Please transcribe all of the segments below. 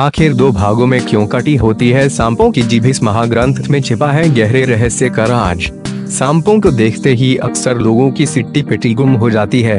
आखिर दो भागों में क्यों कटी होती है? सांपों की जीभ इस महाग्रंथ में छिपा है गहरे रहस्य का राज। सांपों को देखते ही अक्सर लोगों की सिट्टी पिटी गुम हो जाती है।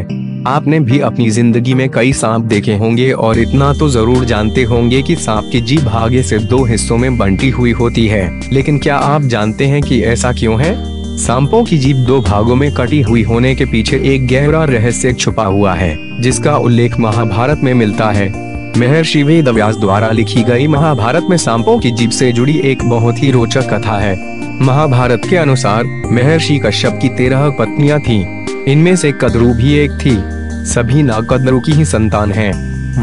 आपने भी अपनी ज़िंदगी में कई सांप देखे होंगे और इतना तो ज़रूर जानते होंगे कि सांप की जीभ आगे से दो हिस्सों में बंटी हुई होती है। लेकिन क्या आप जानते हैं कि ऐसा क्यों है? सांपों की जीभ दो भागों में कटी हुई होने के पीछे एक गहरा रहस्य छुपा हुआ है, जिसका उल्लेख महाभारत में मिलता है। महर्षि वेद व्यास द्वारा लिखी गई महाभारत में सांपों की जीभ से जुड़ी एक बहुत ही रोचक कथा है महाभारत के अनुसार, महर्षि कश्यप की तेरह पत्नियाँ थीं। इनमें से कदरू भी एक थी सभी नाग कदरू की ही संतान हैं।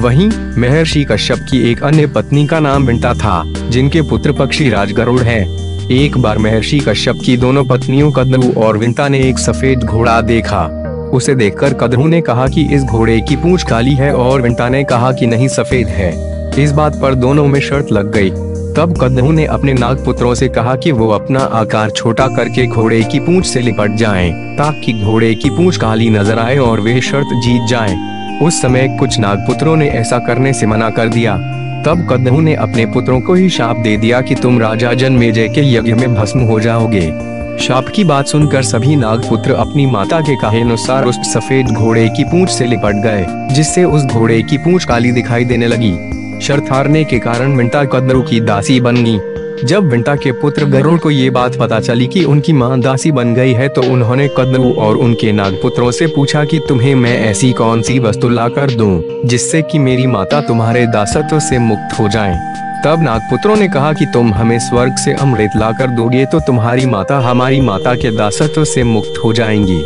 वहीं, महर्षि कश्यप की एक अन्य पत्नी का नाम विंटा था, जिनके पुत्र पक्षी राजगरुड़ है एक बार महर्षि कश्यप की दोनों पत्नियों कदरू और विंता ने एक सफ़ेद घोड़ा देखा उसे देखकर कदरू ने कहा कि इस घोड़े की पूंछ काली है और विंटा ने कहा कि नहीं सफ़ेद है। इस बात पर दोनों में शर्त लग गई। तब कदरू ने अपने नाग पुत्रों से कहा कि वो अपना आकार छोटा करके घोड़े की पूंछ से लिपट जाएँ, ताकि घोड़े की पूंछ काली नज़र आए और वे शर्त जीत जाएँ। उस समय कुछ नागपुत्रों ने ऐसा करने से मना कर दिया। तब कदरू ने अपने पुत्रों को ही शाप दे दिया कि तुम राजा जनमेजय के यज्ञ में भस्म हो जाओगे। शाप की बात सुनकर सभी नागपुत्र अपनी माता के कहे अनुसार उस सफ़ेद घोड़े की पूंछ से लिपट गए, जिससे उस घोड़े की पूंछ काली दिखाई देने लगी। शर्त हारने के कारण मिंटा कदरू की दासी बन गई। जब विंटा के पुत्र गरुड़ को ये बात पता चली कि उनकी माँ दासी बन गई है तो उन्होंने कदलू और उनके नागपुत्रों से पूछा कि तुम्हें मैं ऐसी कौन सी वस्तु ला कर दूँ, जिससे कि मेरी माता तुम्हारे दासत्व से मुक्त हो जाए। तब नागपुत्रों ने कहा कि तुम हमें स्वर्ग से अमृत ला कर दोगे तो तुम्हारी माता हमारी माता के दासत्व से मुक्त हो जाएँगी।